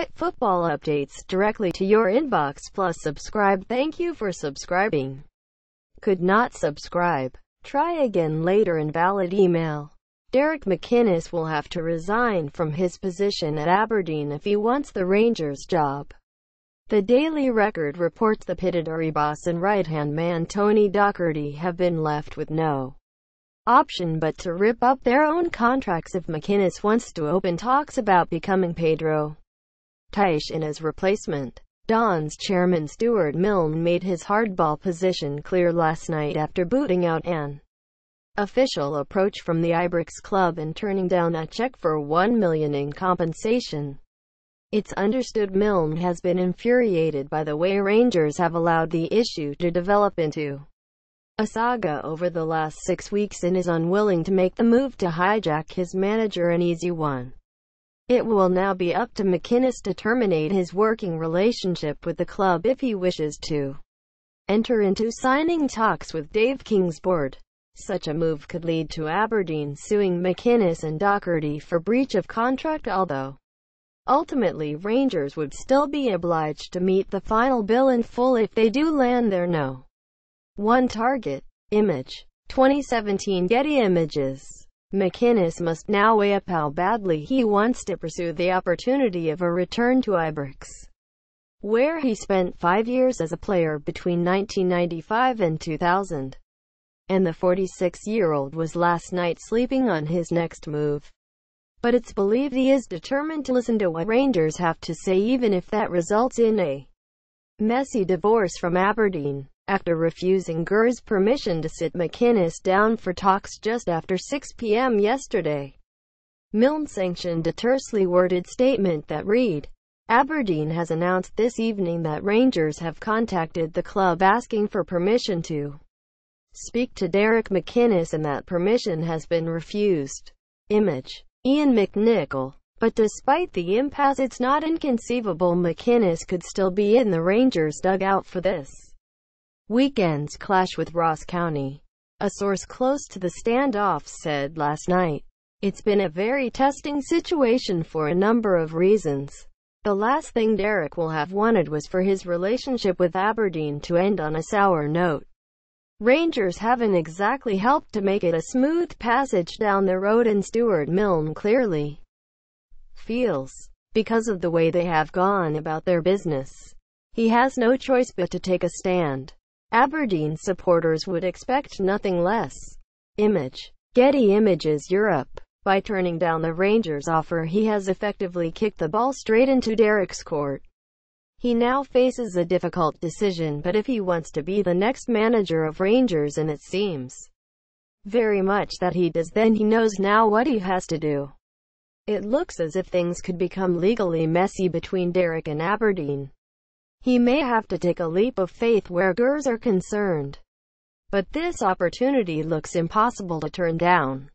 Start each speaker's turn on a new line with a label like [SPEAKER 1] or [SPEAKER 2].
[SPEAKER 1] Get football updates directly to your inbox plus subscribe. Thank you for subscribing. Could not subscribe. Try again later invalid email. Derek McInnes will have to resign from his position at Aberdeen if he wants the Rangers job. The Daily Record reports the Pittodrie boss and right-hand man Tony Docherty have been left with no option but to rip up their own contracts if McInnes wants to open talks about becoming Pedro Caixinha his replacement. Don's chairman Stuart Milne made his hardball position clear last night after booting out an official approach from the Ibrox club and turning down a check for 1 million in compensation. It's understood Milne has been infuriated by the way Rangers have allowed the issue to develop into a saga over the last six weeks and is unwilling to make the move to hijack his manager an easy one. It will now be up to McInnes to terminate his working relationship with the club if he wishes to enter into signing talks with Dave King's board. Such a move could lead to Aberdeen suing McInnes and Docherty for breach of contract although Ultimately Rangers would still be obliged to meet the final bill in full if they do land their no. 1 target. Image. 2017 Getty Images. McInnes must now weigh up how badly he wants to pursue the opportunity of a return to Ibrox, where he spent five years as a player between 1995 and 2000. And the 46-year-old was last night sleeping on his next move but it's believed he is determined to listen to what Rangers have to say even if that results in a messy divorce from Aberdeen. After refusing Gers permission to sit McInnes down for talks just after 6 p.m. yesterday, Milne sanctioned a tersely worded statement that read, Aberdeen has announced this evening that Rangers have contacted the club asking for permission to speak to Derek McInnes and that permission has been refused. Image Ian McNichol. But despite the impasse it's not inconceivable McInnes could still be in the Rangers dugout for this weekend's clash with Ross County. A source close to the standoff said last night, It's been a very testing situation for a number of reasons. The last thing Derek will have wanted was for his relationship with Aberdeen to end on a sour note. Rangers haven't exactly helped to make it a smooth passage down the road and Stuart Milne clearly feels, because of the way they have gone about their business. He has no choice but to take a stand. Aberdeen supporters would expect nothing less. Image. Getty Images Europe. By turning down the Rangers offer he has effectively kicked the ball straight into Derek's court. He now faces a difficult decision but if he wants to be the next manager of Rangers and it seems very much that he does then he knows now what he has to do. It looks as if things could become legally messy between Derek and Aberdeen. He may have to take a leap of faith where Gers are concerned. But this opportunity looks impossible to turn down.